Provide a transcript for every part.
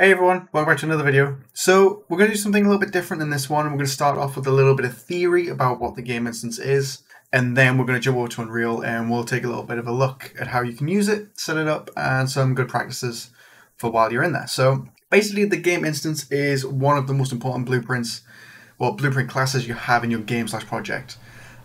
Hey everyone, welcome back to another video. So we're going to do something a little bit different in this one. We're going to start off with a little bit of theory about what the game instance is, and then we're going to jump over to Unreal and we'll take a little bit of a look at how you can use it, set it up, and some good practices for while you're in there. So basically the game instance is one of the most important blueprints, well blueprint classes you have in your game slash project.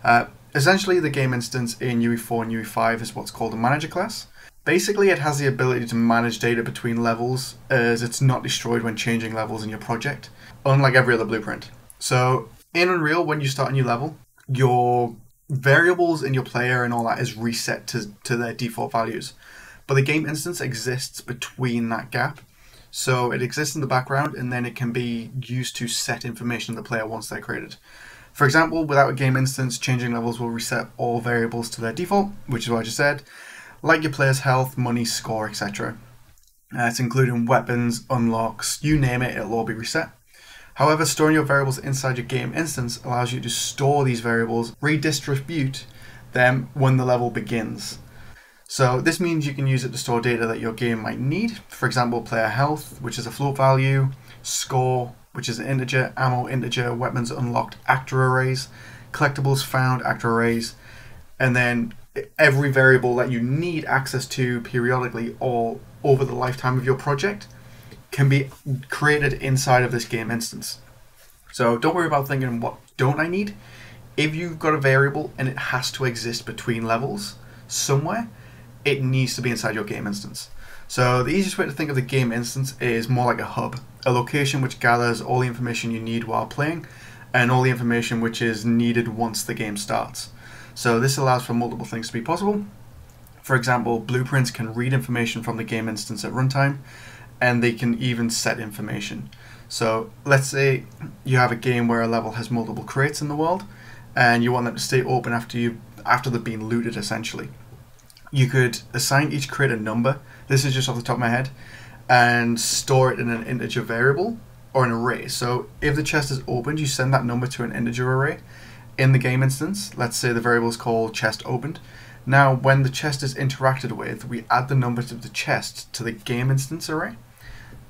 Uh, essentially the game instance in UE4 and UE5 is what's called a manager class. Basically, it has the ability to manage data between levels as it's not destroyed when changing levels in your project, unlike every other blueprint. So, in Unreal, when you start a new level, your variables in your player and all that is reset to, to their default values. But the game instance exists between that gap. So it exists in the background and then it can be used to set information in the player once they're created. For example, without a game instance, changing levels will reset all variables to their default, which is what I just said like your player's health, money, score, etc. Uh, it's including weapons, unlocks, you name it, it'll all be reset. However, storing your variables inside your game instance allows you to store these variables, redistribute them when the level begins. So this means you can use it to store data that your game might need. For example, player health, which is a float value, score, which is an integer, ammo integer, weapons unlocked actor arrays, collectibles found actor arrays, and then every variable that you need access to periodically or over the lifetime of your project can be created inside of this game instance. So don't worry about thinking, what don't I need? If you've got a variable and it has to exist between levels somewhere, it needs to be inside your game instance. So the easiest way to think of the game instance is more like a hub, a location which gathers all the information you need while playing and all the information which is needed once the game starts. So this allows for multiple things to be possible. For example, blueprints can read information from the game instance at runtime, and they can even set information. So let's say you have a game where a level has multiple crates in the world, and you want them to stay open after you after they've been looted essentially. You could assign each crate a number. This is just off the top of my head, and store it in an integer variable or an array. So if the chest is opened, you send that number to an integer array, in the game instance, let's say the variable is called chest opened. Now, when the chest is interacted with, we add the numbers of the chest to the game instance array.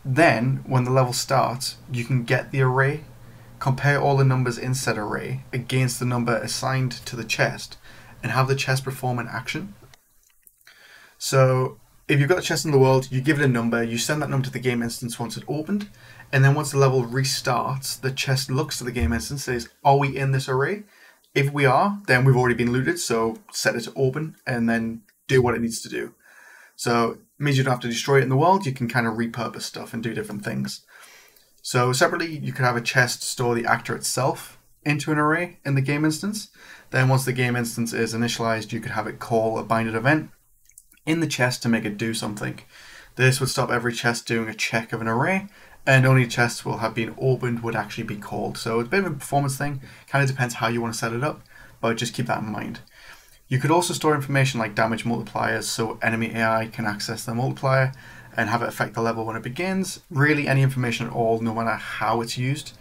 Then, when the level starts, you can get the array, compare all the numbers in said array against the number assigned to the chest, and have the chest perform an action. So, if you've got a chest in the world, you give it a number, you send that number to the game instance once it opened, and then once the level restarts, the chest looks to the game instance, says, Are we in this array? If we are, then we've already been looted, so set it to open and then do what it needs to do. So it means you don't have to destroy it in the world, you can kind of repurpose stuff and do different things. So separately, you could have a chest store the actor itself into an array in the game instance. Then once the game instance is initialized, you could have it call a binded event in the chest to make it do something. This would stop every chest doing a check of an array and only chests will have been opened would actually be called. So it's a bit of a performance thing, kind of depends how you want to set it up, but just keep that in mind. You could also store information like damage multipliers so enemy AI can access the multiplier and have it affect the level when it begins. Really any information at all, no matter how it's used,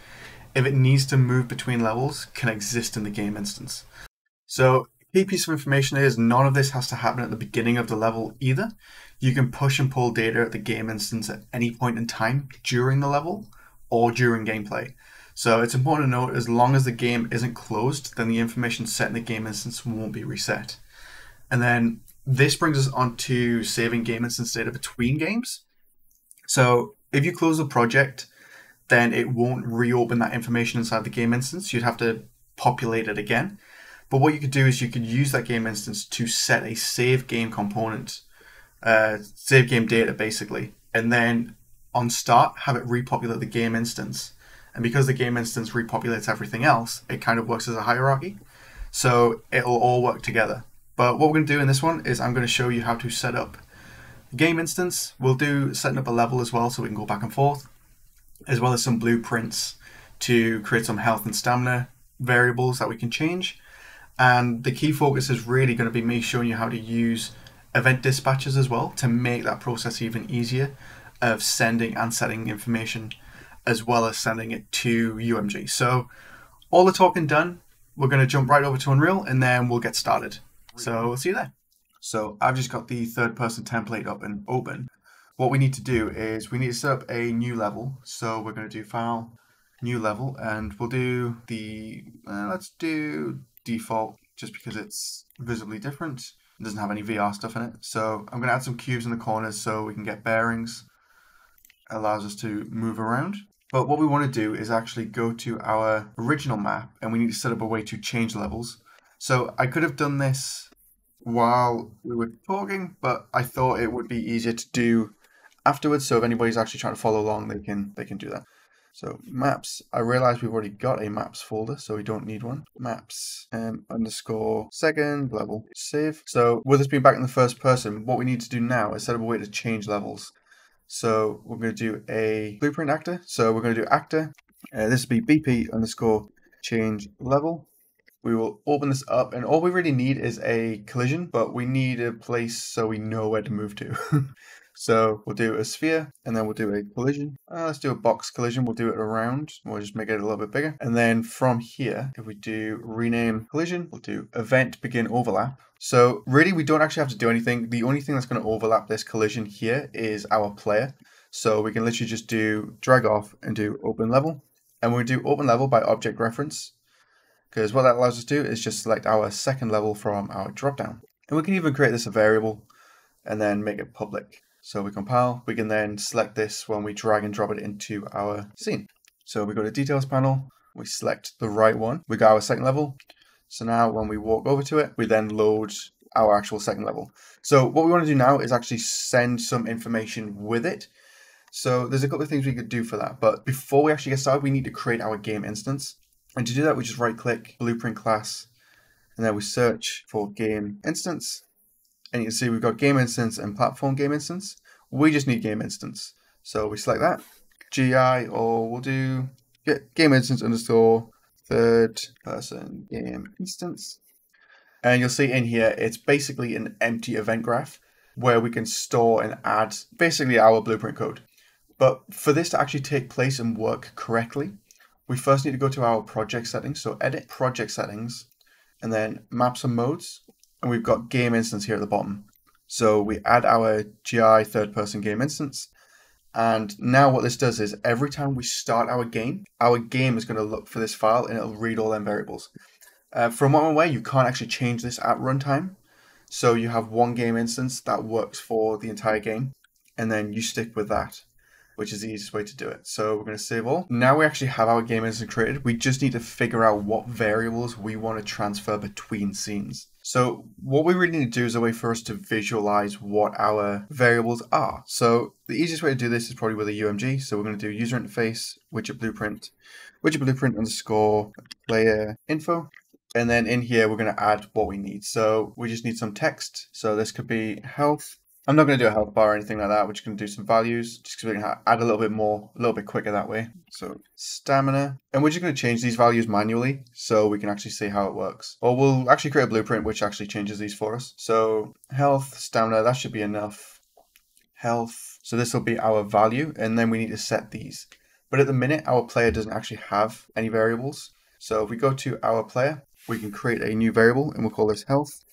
if it needs to move between levels, can exist in the game instance. So key piece of information is none of this has to happen at the beginning of the level either. You can push and pull data at the game instance at any point in time during the level or during gameplay. So it's important to note as long as the game isn't closed, then the information set in the game instance won't be reset. And then this brings us on to saving game instance data between games. So if you close the project, then it won't reopen that information inside the game instance. You'd have to populate it again. But what you could do is you could use that game instance to set a save game component, uh, save game data basically, and then on start have it repopulate the game instance. And because the game instance repopulates everything else, it kind of works as a hierarchy. So it'll all work together. But what we're going to do in this one is I'm going to show you how to set up the game instance. We'll do setting up a level as well so we can go back and forth, as well as some blueprints to create some health and stamina variables that we can change. And the key focus is really going to be me showing you how to use event dispatchers as well to make that process even easier of sending and setting information as well as sending it to UMG. So all the talking done, we're going to jump right over to Unreal and then we'll get started. So we'll see you there. So I've just got the third person template up and open. what we need to do is we need to set up a new level. So we're going to do file, new level, and we'll do the, uh, let's do default just because it's visibly different. It doesn't have any VR stuff in it. So I'm going to add some cubes in the corners so we can get bearings. It allows us to move around. But what we want to do is actually go to our original map and we need to set up a way to change levels. So I could have done this while we were talking, but I thought it would be easier to do afterwards. So if anybody's actually trying to follow along, they can they can do that. So maps, I realize we've already got a maps folder, so we don't need one. Maps um, underscore second level save. So with us being back in the first person, what we need to do now is set up a way to change levels. So we're going to do a blueprint actor. So we're going to do actor. Uh, this will be BP underscore change level. We will open this up and all we really need is a collision, but we need a place so we know where to move to. So we'll do a sphere and then we'll do a collision. Uh, let's do a box collision. We'll do it around. We'll just make it a little bit bigger. And then from here, if we do rename collision, we'll do event begin overlap. So really we don't actually have to do anything. The only thing that's going to overlap this collision here is our player. So we can literally just do drag off and do open level. And we do open level by object reference because what that allows us to do is just select our second level from our dropdown. And we can even create this a variable and then make it public. So we compile, we can then select this when we drag and drop it into our scene. So we go to details panel, we select the right one, we go our second level. So now when we walk over to it, we then load our actual second level. So what we want to do now is actually send some information with it. So there's a couple of things we could do for that. But before we actually get started, we need to create our game instance. And to do that, we just right click blueprint class, and then we search for game instance and you can see we've got game instance and platform game instance. We just need game instance. So we select that, GI, or we'll do game instance underscore third person game instance. And you'll see in here, it's basically an empty event graph where we can store and add basically our blueprint code. But for this to actually take place and work correctly, we first need to go to our project settings. So edit project settings and then maps and modes and we've got game instance here at the bottom. So we add our GI third person game instance. And now what this does is every time we start our game, our game is going to look for this file and it'll read all them variables. Uh, from what I'm aware, you can't actually change this at runtime. So you have one game instance that works for the entire game, and then you stick with that which is the easiest way to do it. So we're going to save all. Now we actually have our game instance created. We just need to figure out what variables we want to transfer between scenes. So what we really need to do is a way for us to visualize what our variables are. So the easiest way to do this is probably with a UMG. So we're going to do user interface, widget blueprint, widget blueprint underscore player info. And then in here, we're going to add what we need. So we just need some text. So this could be health I'm not going to do a health bar or anything like that. We're just going to do some values, just because we can add a little bit more, a little bit quicker that way. So stamina, and we're just going to change these values manually so we can actually see how it works. Or we'll actually create a blueprint which actually changes these for us. So health, stamina, that should be enough. Health, so this will be our value, and then we need to set these. But at the minute, our player doesn't actually have any variables. So if we go to our player, we can create a new variable and we'll call this health.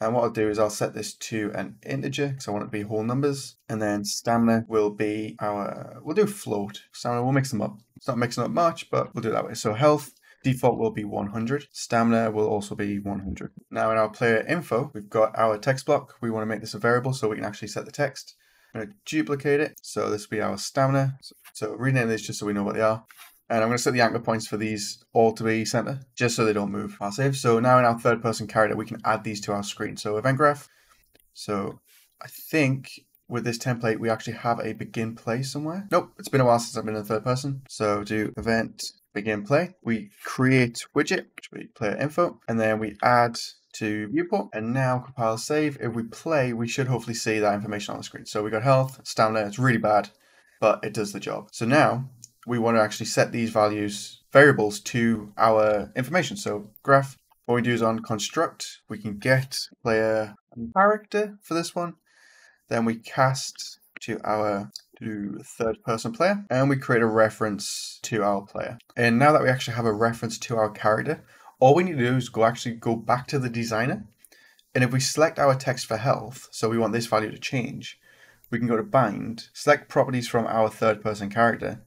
And what I'll do is I'll set this to an integer because I want it to be whole numbers. And then stamina will be our, we'll do float. Stamina, we'll mix them up. It's not mixing up much, but we'll do it that way. So health, default will be 100. Stamina will also be 100. Now in our player info, we've got our text block. We want to make this a variable so we can actually set the text. I'm going to duplicate it. So this will be our stamina. So, rename this just so we know what they are. And I'm going to set the anchor points for these all to be center, just so they don't move. Save. So now in our third person character, we can add these to our screen. So event graph. So I think with this template, we actually have a begin play somewhere. Nope, it's been a while since I've been in third person. So do event begin play. We create widget, which we player info, and then we add to viewport and now compile save. If we play, we should hopefully see that information on the screen. So we got health, stamina, it's really bad, but it does the job. So now we want to actually set these values, variables to our information. So graph, what we do is on construct, we can get player character for this one. Then we cast to our to third person player and we create a reference to our player. And now that we actually have a reference to our character, all we need to do is go actually go back to the designer. And if we select our text for health, so we want this value to change, we can go to bind, select properties from our third person character,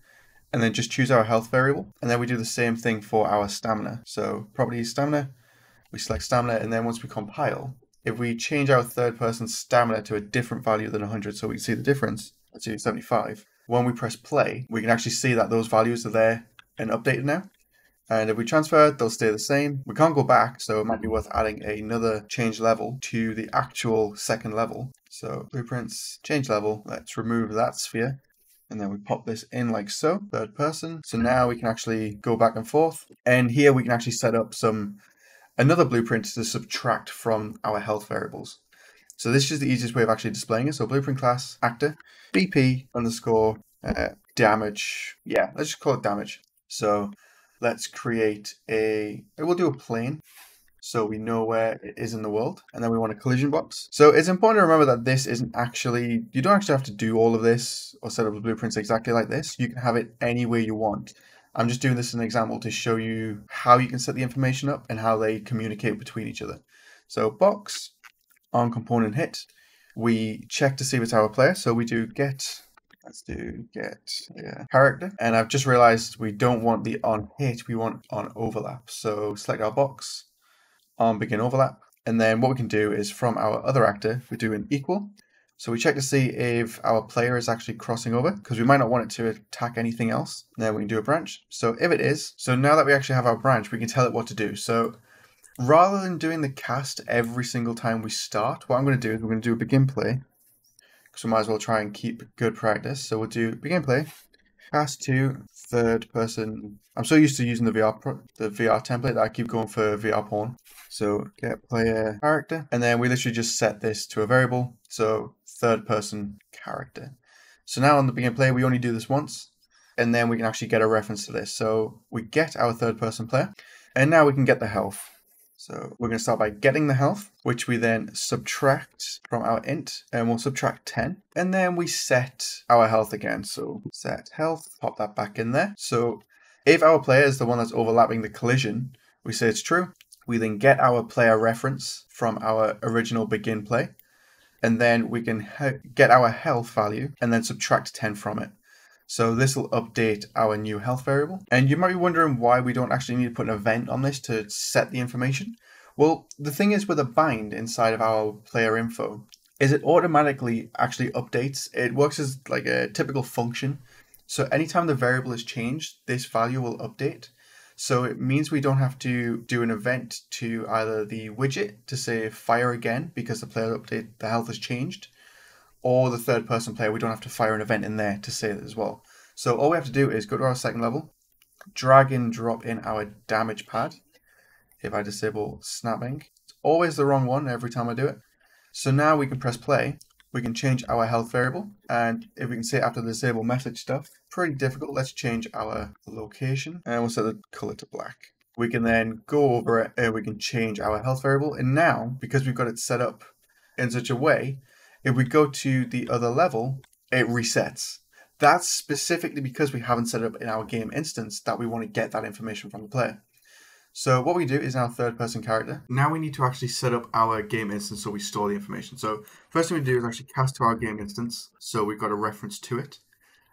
and then just choose our health variable. And then we do the same thing for our stamina. So properties stamina, we select stamina, and then once we compile, if we change our third person stamina to a different value than 100 so we can see the difference, let's do 75, when we press play, we can actually see that those values are there and updated now. And if we transfer, they'll stay the same. We can't go back, so it might be worth adding another change level to the actual second level. So blueprints, change level, let's remove that sphere. And then we pop this in like so, third person. So now we can actually go back and forth. And here we can actually set up some another blueprint to subtract from our health variables. So this is the easiest way of actually displaying it. So blueprint class actor, BP underscore uh, damage. Yeah, let's just call it damage. So let's create a, we'll do a plane so we know where it is in the world. And then we want a collision box. So it's important to remember that this isn't actually, you don't actually have to do all of this or set up the blueprints exactly like this. You can have it any way you want. I'm just doing this as an example to show you how you can set the information up and how they communicate between each other. So box on component hit, we check to see if it's our player. So we do get, let's do get yeah, character. And I've just realized we don't want the on hit, we want on overlap. So select our box, on begin overlap. And then what we can do is from our other actor, we do an equal. So we check to see if our player is actually crossing over because we might not want it to attack anything else. Then we can do a branch. So if it is, so now that we actually have our branch, we can tell it what to do. So rather than doing the cast every single time we start, what I'm going to do is we're going to do a begin play because we might as well try and keep good practice. So we'll do begin play, cast to third person. I'm so used to using the VR the VR template that I keep going for VR pawn. So get player character, and then we literally just set this to a variable. So third person character. So now on the begin player, we only do this once, and then we can actually get a reference to this. So we get our third person player, and now we can get the health. So we're going to start by getting the health, which we then subtract from our int, and we'll subtract 10. And then we set our health again. So set health, pop that back in there. So if our player is the one that's overlapping the collision, we say it's true. We then get our player reference from our original begin play and then we can get our health value and then subtract 10 from it. So this will update our new health variable. And you might be wondering why we don't actually need to put an event on this to set the information. Well, the thing is with a bind inside of our player info is it automatically actually updates. It works as like a typical function. So anytime the variable is changed, this value will update. So it means we don't have to do an event to either the widget to say fire again because the player update, the health has changed, or the third person player, we don't have to fire an event in there to say it as well. So all we have to do is go to our second level, drag and drop in our damage pad. If I disable snapping, it's always the wrong one every time I do it. So now we can press play we can change our health variable. And if we can say after the disable message stuff, pretty difficult. Let's change our location and we'll set the color to black. We can then go over it and we can change our health variable. And now, because we've got it set up in such a way, if we go to the other level, it resets. That's specifically because we haven't set up in our game instance that we want to get that information from the player. So what we do is our third person character. Now we need to actually set up our game instance so we store the information. So first thing we do is actually cast to our game instance. So we've got a reference to it.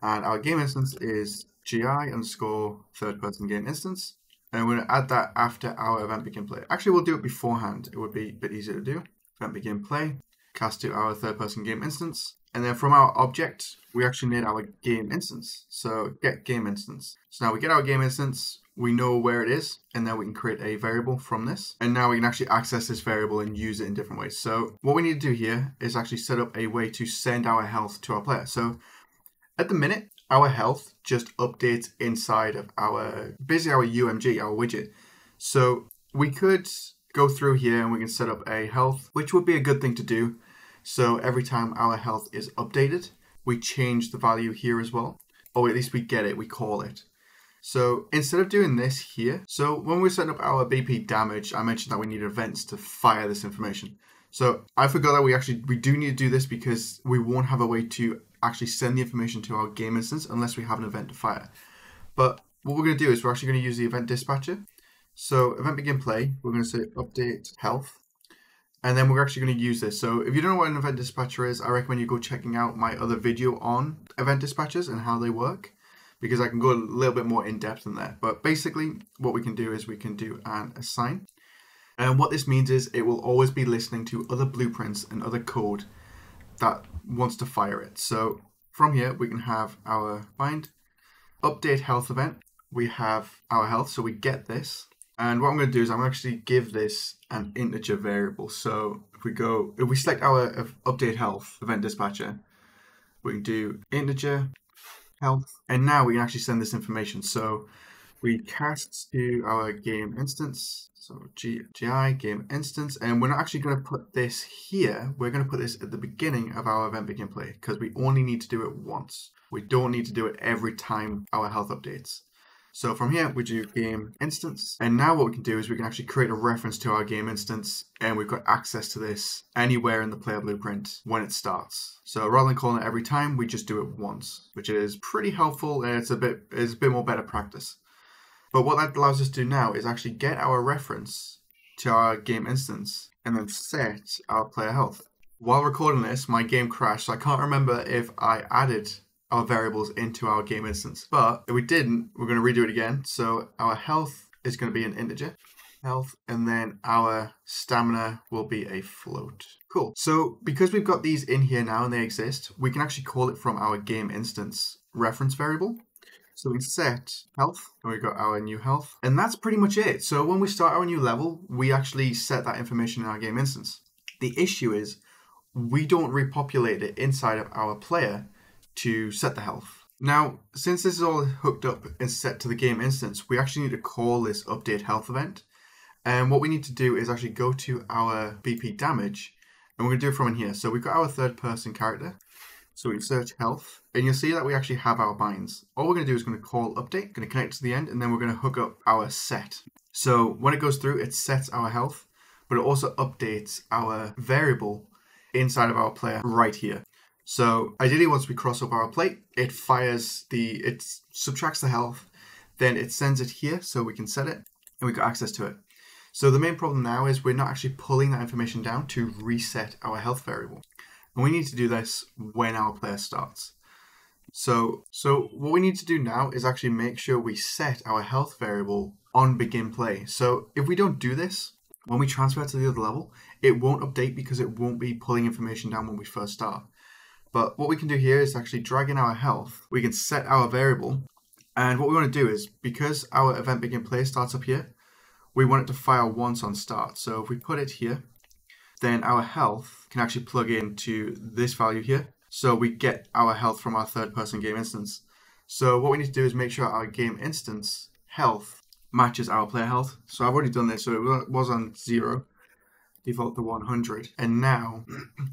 And our game instance is gi underscore third person game instance. And we're going to add that after our event begin play. Actually, we'll do it beforehand. It would be a bit easier to do. Event begin play, cast to our third person game instance. And then from our object, we actually need our game instance. So get game instance. So now we get our game instance, we know where it is, and then we can create a variable from this. And now we can actually access this variable and use it in different ways. So what we need to do here is actually set up a way to send our health to our player. So at the minute, our health just updates inside of our, basically our UMG, our widget. So we could go through here and we can set up a health, which would be a good thing to do. So every time our health is updated, we change the value here as well. Or at least we get it, we call it. So instead of doing this here, so when we're setting up our BP damage, I mentioned that we need events to fire this information. So I forgot that we actually, we do need to do this because we won't have a way to actually send the information to our game instance unless we have an event to fire. But what we're going to do is we're actually going to use the event dispatcher. So event begin play, we're going to say update health. And then we're actually going to use this. So if you don't know what an event dispatcher is, I recommend you go checking out my other video on event dispatchers and how they work because I can go a little bit more in depth in there. But basically what we can do is we can do an assign. And what this means is it will always be listening to other blueprints and other code that wants to fire it. So from here, we can have our bind update health event. We have our health, so we get this. And what I'm going to do is I'm actually give this an integer variable. So if we go, if we select our uh, update health event dispatcher, we can do integer health. And now we can actually send this information. So we cast to our game instance. So G, GI game instance, and we're not actually going to put this here. We're going to put this at the beginning of our event begin play because we only need to do it once. We don't need to do it every time our health updates. So from here, we do game instance. And now what we can do is we can actually create a reference to our game instance and we've got access to this anywhere in the player blueprint when it starts. So rather than calling it every time, we just do it once, which is pretty helpful and it's a bit, it's a bit more better practice. But what that allows us to do now is actually get our reference to our game instance and then set our player health. While recording this, my game crashed, so I can't remember if I added our variables into our game instance. But if we didn't, we're going to redo it again. So our health is going to be an integer health and then our stamina will be a float. Cool. So because we've got these in here now and they exist, we can actually call it from our game instance reference variable. So we set health and we've got our new health and that's pretty much it. So when we start our new level, we actually set that information in our game instance. The issue is we don't repopulate it inside of our player to set the health. Now, since this is all hooked up and set to the game instance, we actually need to call this update health event. And what we need to do is actually go to our BP damage and we're to do it from in here. So we've got our third person character. So we search health and you'll see that we actually have our binds. All we're going to do is going to call update, going to connect to the end, and then we're going to hook up our set. So when it goes through, it sets our health, but it also updates our variable inside of our player right here. So ideally, once we cross over our plate, it fires the, it subtracts the health, then it sends it here so we can set it and we got access to it. So the main problem now is we're not actually pulling that information down to reset our health variable. And we need to do this when our player starts. So, so what we need to do now is actually make sure we set our health variable on begin play. So if we don't do this, when we transfer to the other level, it won't update because it won't be pulling information down when we first start. But what we can do here is actually drag in our health. We can set our variable. And what we want to do is, because our event begin play starts up here, we want it to fire once on start. So if we put it here, then our health can actually plug into this value here. So we get our health from our third person game instance. So what we need to do is make sure our game instance health matches our player health. So I've already done this, so it was on zero default the 100. And now,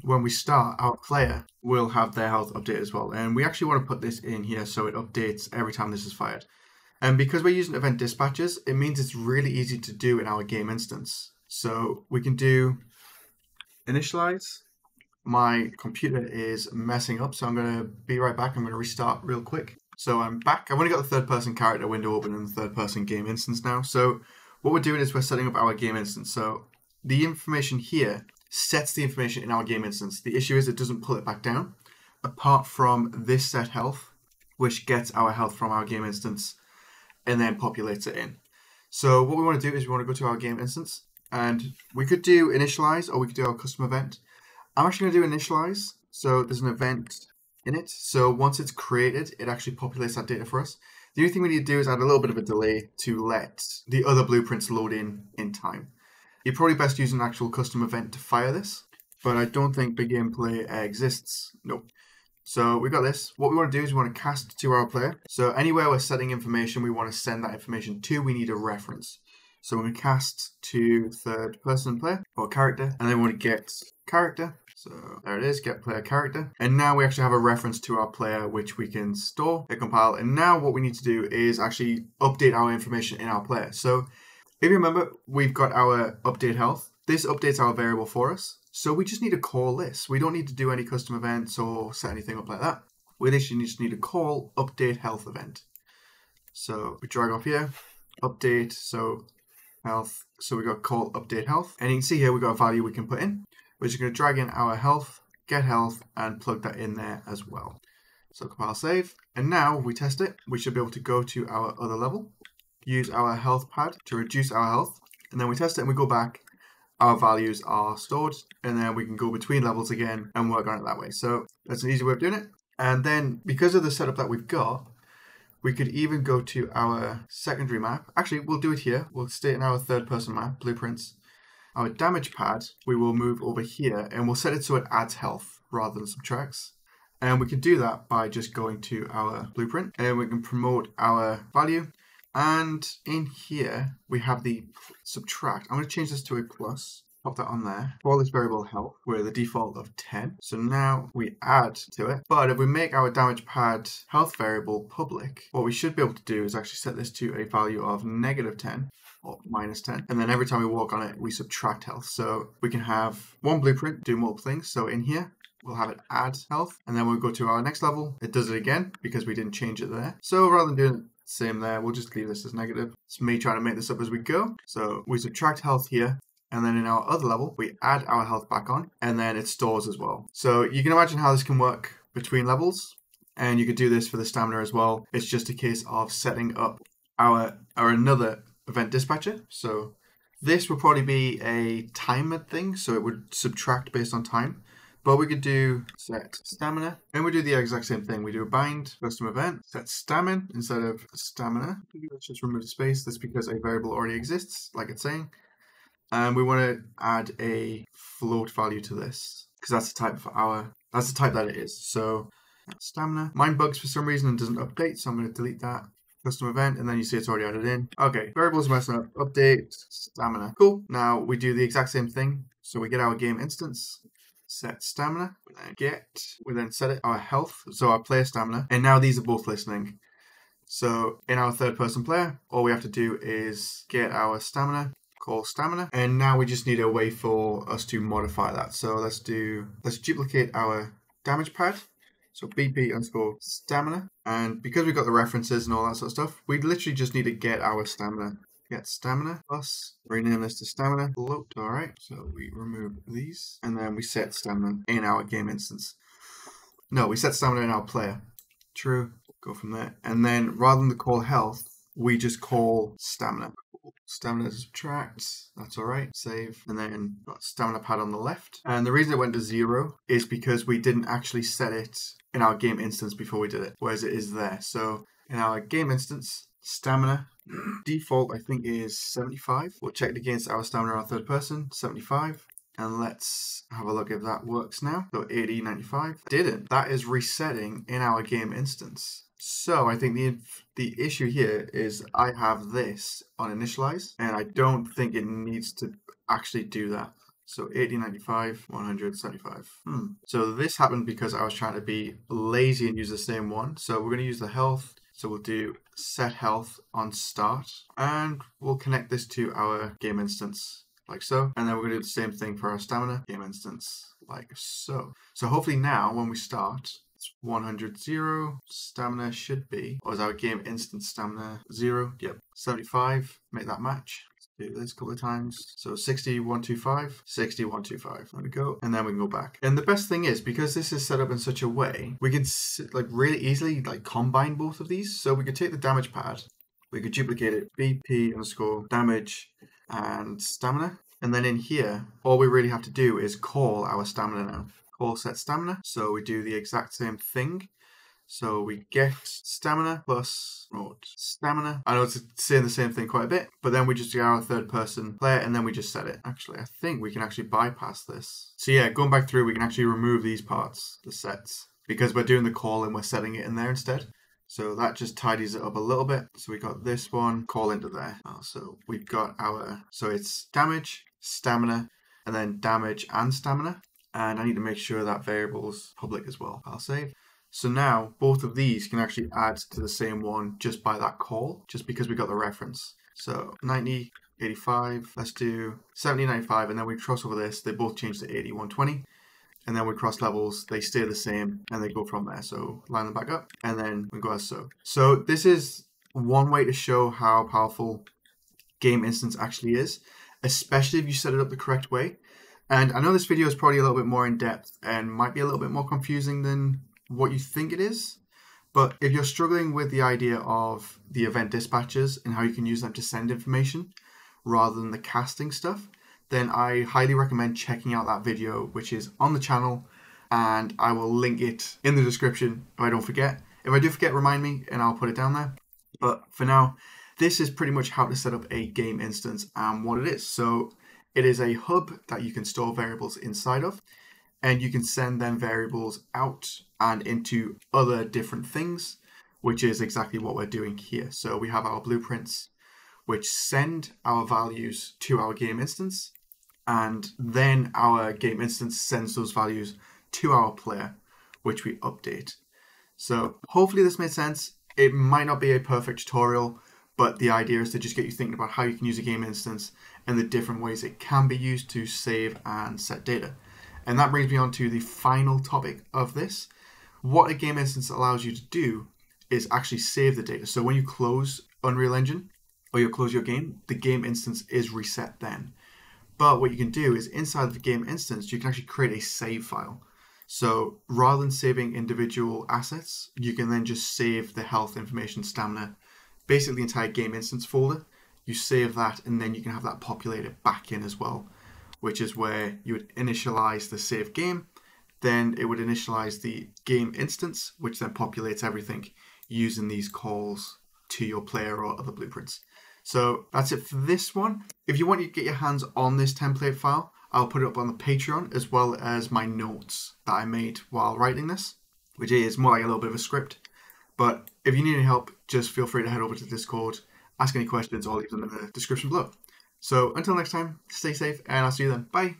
when we start, our player will have their health update as well. And we actually want to put this in here so it updates every time this is fired. And because we're using event dispatchers, it means it's really easy to do in our game instance. So we can do initialize. My computer is messing up, so I'm going to be right back. I'm going to restart real quick. So I'm back. I've only got the third person character window open in the third person game instance now. So what we're doing is we're setting up our game instance. So the information here sets the information in our game instance. The issue is it doesn't pull it back down, apart from this set health, which gets our health from our game instance and then populates it in. So what we want to do is we want to go to our game instance and we could do initialize or we could do our custom event. I'm actually going to do initialize. So there's an event in it. So once it's created, it actually populates that data for us. The only thing we need to do is add a little bit of a delay to let the other blueprints load in in time. You're probably best use an actual custom event to fire this, but I don't think begin play uh, exists. Nope. So we got this. What we want to do is we want to cast to our player. So anywhere we're setting information, we want to send that information to, we need a reference. So we're going to cast to third person player or character, and then we want to get character. So there it is, get player character. And now we actually have a reference to our player, which we can store, hit compile. And now what we need to do is actually update our information in our player. So if you remember, we've got our update health. This updates our variable for us. So we just need to call this. We don't need to do any custom events or set anything up like that. With this, you just need to call update health event. So we drag off here, update. So health. So we got call update health. And you can see here we got a value we can put in. We're just going to drag in our health, get health, and plug that in there as well. So compile save. And now we test it. We should be able to go to our other level, use our health pad to reduce our health. And then we test it and we go back. Our values are stored and then we can go between levels again and work on it that way. So that's an easy way of doing it. And then because of the setup that we've got, we could even go to our secondary map. Actually, we'll do it here. We'll stay in our third person map, blueprints. Our damage pad, we will move over here and we'll set it so it adds health rather than subtracts. And we can do that by just going to our blueprint and we can promote our value. And in here, we have the subtract. I'm going to change this to a plus pop that on there. Call this variable health with the default of 10. So now we add to it. But if we make our damage pad health variable public, what we should be able to do is actually set this to a value of negative 10 or minus 10. And then every time we walk on it, we subtract health. So we can have one blueprint do multiple things. So in here, we'll have it add health. And then we'll go to our next level. It does it again because we didn't change it there. So rather than doing same there, we'll just leave this as negative. It's me trying to make this up as we go. So we subtract health here and then in our other level, we add our health back on, and then it stores as well. So you can imagine how this can work between levels, and you could do this for the stamina as well. It's just a case of setting up our, our another event dispatcher. So this would probably be a timed thing, so it would subtract based on time. But we could do set stamina, and we do the exact same thing. We do a bind custom event, set stamina instead of stamina. Let's just remove the space. That's because a variable already exists, like it's saying. And we want to add a float value to this because that's the type for our, that's the type that it is. So stamina. Mine bugs for some reason and doesn't update, so I'm going to delete that custom event, and then you see it's already added in. Okay, variables messing up. Update stamina. Cool. Now we do the exact same thing. So we get our game instance, set stamina, we then get, we then set it our health, so our player stamina, and now these are both listening. So in our third person player, all we have to do is get our stamina, call stamina. And now we just need a way for us to modify that. So let's do, let's duplicate our damage pad. So BP underscore stamina. And because we've got the references and all that sort of stuff, we literally just need to get our stamina. Get stamina plus, rename this to stamina float. All right, so we remove these and then we set stamina in our game instance. No, we set stamina in our player. True, go from there. And then rather than the call health, we just call stamina. Stamina subtract, that's all right, save. And then got stamina pad on the left. And the reason it went to zero is because we didn't actually set it in our game instance before we did it, whereas it is there. So in our game instance, stamina default I think is 75. We'll check against our stamina our third person, 75. And let's have a look if that works now. So 80, 95. Didn't. That is resetting in our game instance. So I think the the issue here is I have this on initialize and I don't think it needs to actually do that. So 8095, 175. Hmm. So this happened because I was trying to be lazy and use the same one. So we're going to use the health. So we'll do set health on start and we'll connect this to our game instance like so. And then we're to do the same thing for our stamina game instance like so. So hopefully now when we start, 100 0 stamina should be or is our game instance stamina 0 yep 75 make that match do this a couple of times. So 60, 125, 60, 125. There we go. And then we can go back. And the best thing is, because this is set up in such a way, we can like really easily like combine both of these. So we could take the damage pad, we could duplicate it, BP underscore damage and stamina. And then in here, all we really have to do is call our stamina now call set stamina. So we do the exact same thing. So we get stamina plus remote stamina. I know it's saying the same thing quite a bit, but then we just get our third person player and then we just set it. Actually, I think we can actually bypass this. So yeah, going back through, we can actually remove these parts, the sets, because we're doing the call and we're setting it in there instead. So that just tidies it up a little bit. So we got this one, call into there. Oh, so we've got our, so it's damage, stamina, and then damage and stamina and I need to make sure that variable is public as well. I'll save. So now both of these can actually add to the same one just by that call, just because we got the reference. So 90, 85, let's do 70, 95, and then we cross over this, they both change to 80, 120. And then we cross levels, they stay the same, and they go from there. So line them back up, and then we go as so. So this is one way to show how powerful game instance actually is, especially if you set it up the correct way. And I know this video is probably a little bit more in depth and might be a little bit more confusing than what you think it is. But if you're struggling with the idea of the event dispatchers and how you can use them to send information rather than the casting stuff, then I highly recommend checking out that video, which is on the channel, and I will link it in the description if I don't forget. If I do forget, remind me and I'll put it down there. But for now, this is pretty much how to set up a game instance and what it is. So it is a hub that you can store variables inside of, and you can send them variables out and into other different things, which is exactly what we're doing here. So we have our blueprints, which send our values to our game instance, and then our game instance sends those values to our player, which we update. So hopefully this made sense. It might not be a perfect tutorial, but the idea is to just get you thinking about how you can use a game instance and the different ways it can be used to save and set data. And that brings me on to the final topic of this. What a game instance allows you to do is actually save the data. So when you close Unreal Engine or you close your game, the game instance is reset then. But what you can do is inside the game instance, you can actually create a save file. So rather than saving individual assets, you can then just save the health information, stamina, basically the entire game instance folder. You save that and then you can have that populated back in as well, which is where you would initialize the save game. Then it would initialize the game instance, which then populates everything using these calls to your player or other blueprints. So that's it for this one. If you want to get your hands on this template file, I'll put it up on the Patreon as well as my notes that I made while writing this, which is more like a little bit of a script. But if you need any help, just feel free to head over to Discord, ask any questions, or leave them in the description below. So until next time, stay safe, and I'll see you then. Bye.